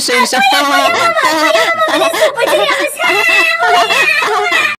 身上。啊、呀、